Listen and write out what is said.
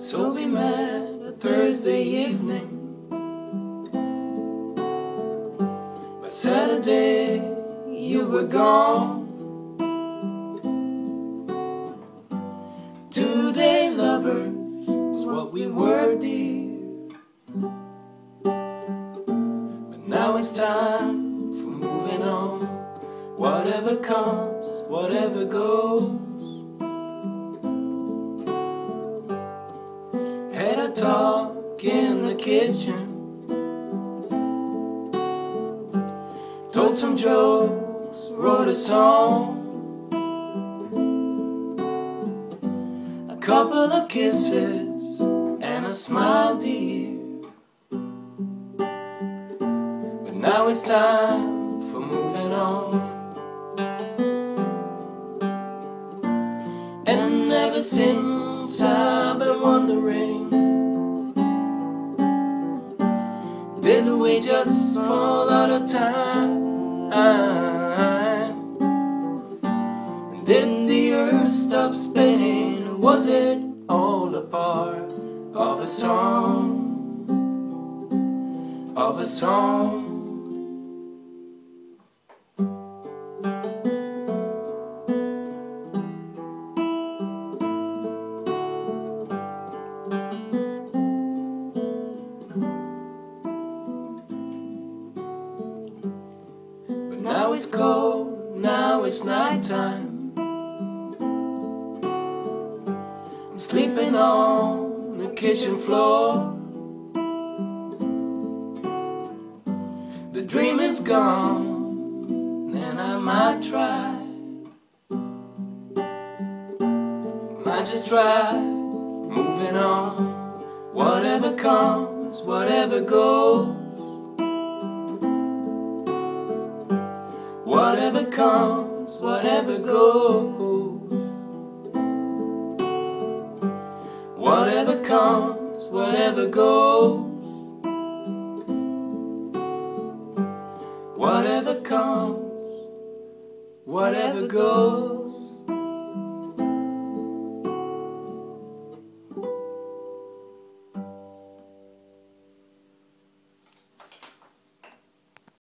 So we met a Thursday evening. By Saturday, you were gone. Two day lovers was what we were, dear. But now it's time for moving on. Whatever comes, whatever goes. Talk in the kitchen. Told some jokes, wrote a song. A couple of kisses and a smile, dear. But now it's time for moving on. And ever since I've been wondering Just fall out of time? Did the earth stop spinning? Was it all a part of a song? Of a song? It's cold, now it's nighttime. I'm sleeping on the kitchen floor. The dream is gone, and I might try. Might just try moving on. Whatever comes, whatever goes. Whatever comes, whatever goes. Whatever comes, whatever goes. Whatever comes, whatever goes.